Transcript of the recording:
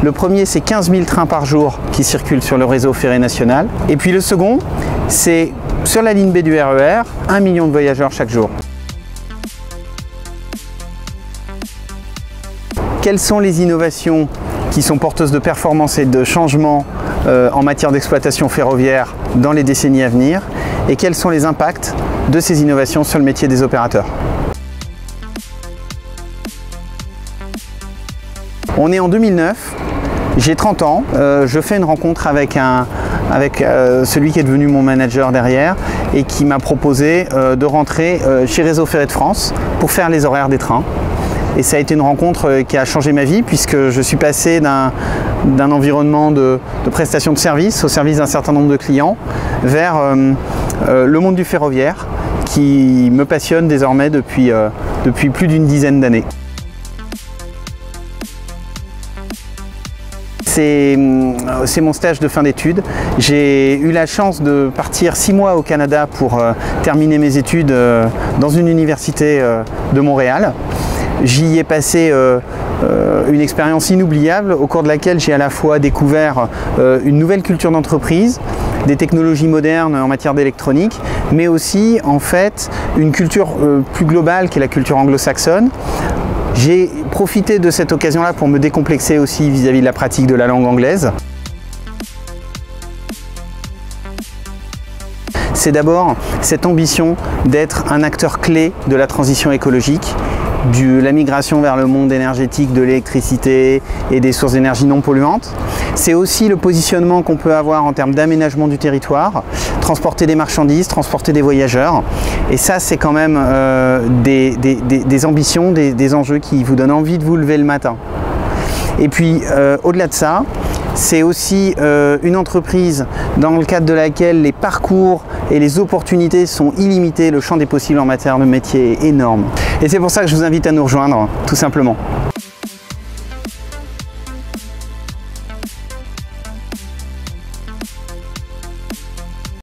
Le premier, c'est 15 000 trains par jour qui circulent sur le réseau ferré national. Et puis le second, c'est sur la ligne B du RER, 1 million de voyageurs chaque jour. Quelles sont les innovations qui sont porteuses de performance et de changement euh, en matière d'exploitation ferroviaire dans les décennies à venir? Et quels sont les impacts de ces innovations sur le métier des opérateurs? On est en 2009, j'ai 30 ans, euh, je fais une rencontre avec, un, avec euh, celui qui est devenu mon manager derrière et qui m'a proposé de rentrer chez Réseau Ferré de France pour faire les horaires des trains. Et ça a été une rencontre euh, qui a changé ma vie puisque je suis passé d'un environnement de, prestation de services au service d'un certain nombre de clients vers euh, euh, le monde du ferroviaire qui me passionne désormais depuis, depuis plus d'une dizaine d'années. C'est mon stage de fin d'études. J'ai eu la chance de partir six mois au Canada pour terminer mes études dans une université de Montréal. J'y ai passé euh, euh, une expérience inoubliable au cours de laquelle j'ai à la fois découvert euh, une nouvelle culture d'entreprise, des technologies modernes en matière d'électronique, mais aussi en fait une culture plus globale qui est la culture anglo-saxonne. J'ai profité de cette occasion-là pour me décomplexer aussi vis-à-vis -vis de la pratique de la langue anglaise. C'est d'abord cette ambition d'être un acteur clé de la transition écologique la migration vers le monde énergétique de l'électricité et des sources d'énergie non polluantes. C'est aussi le positionnement qu'on peut avoir en termes d'aménagement du territoire, transporter des marchandises, transporter des voyageurs. Et ça, c'est quand même euh, des, ambitions, des, enjeux qui vous donnent envie de vous lever le matin. Et puis, euh, au-delà de ça, c'est aussi euh, une entreprise dans le cadre de laquelle les parcours et les opportunités sont illimités. Le champ des possibles en matière de métier est énorme. Et c'est pour ça que je vous invite à nous rejoindre, tout simplement.